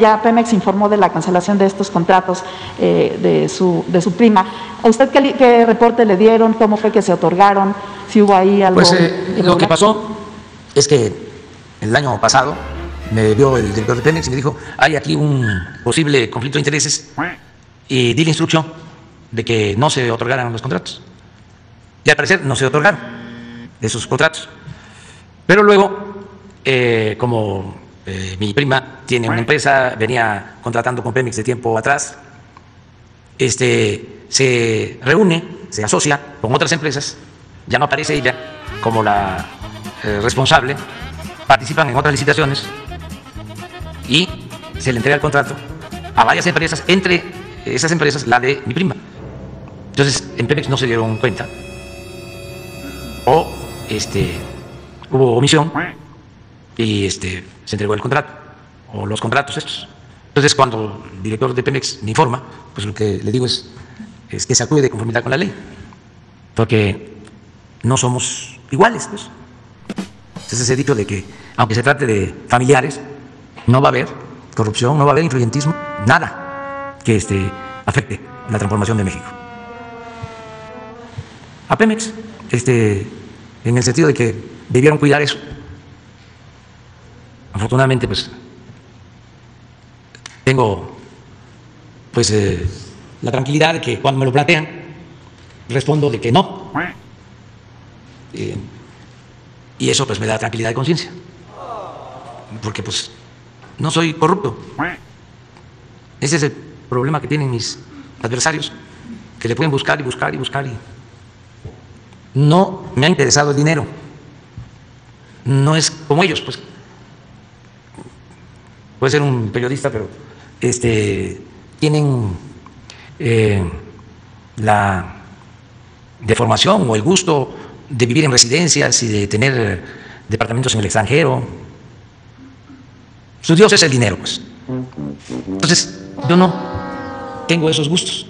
Ya Pemex informó de la cancelación de estos contratos eh, de, su, de su prima. ¿A usted qué, reporte le dieron? ¿Cómo fue que se otorgaron? ¿Si hubo ahí algo? Pues eh, lo que pasó es que el año pasado me vio el director de Pemex y me dijo, hay aquí un posible conflicto de intereses y di la instrucción de que no se otorgaran los contratos. Y al parecer no se otorgaron esos contratos. Pero luego, eh, como eh, mi prima tiene una empresa, venía contratando con Pemex de tiempo atrás, este, se reúne, se asocia con otras empresas, ya no aparece ella como la eh, responsable, participan en otras licitaciones y se le entrega el contrato a varias empresas, entre esas empresas la de mi prima. Entonces, en Pemex no se dieron cuenta. O este, hubo omisión y este, se entregó el contrato o los contratos estos. Entonces, cuando el director de Pemex me informa, pues lo que le digo es, es que se actúe de conformidad con la ley, porque no somos iguales. Pues. Entonces, ese dicho de que, aunque se trate de familiares, no va a haber corrupción, no va a haber influyentismo, nada que este, afecte la transformación de México. A Pemex, este, en el sentido de que debieron cuidar eso. Afortunadamente, pues tengo pues eh, la tranquilidad de que cuando me lo plantean respondo de que no. Eh, y eso pues me da tranquilidad de conciencia. Porque pues no soy corrupto. Ese es el problema que tienen mis adversarios, que le pueden buscar y buscar y buscar y no me ha interesado el dinero. No es como ellos, pues. Puede ser un periodista, pero este, tienen eh, la deformación o el gusto de vivir en residencias y de tener departamentos en el extranjero. Su Dios es el dinero, pues. Entonces, yo no tengo esos gustos.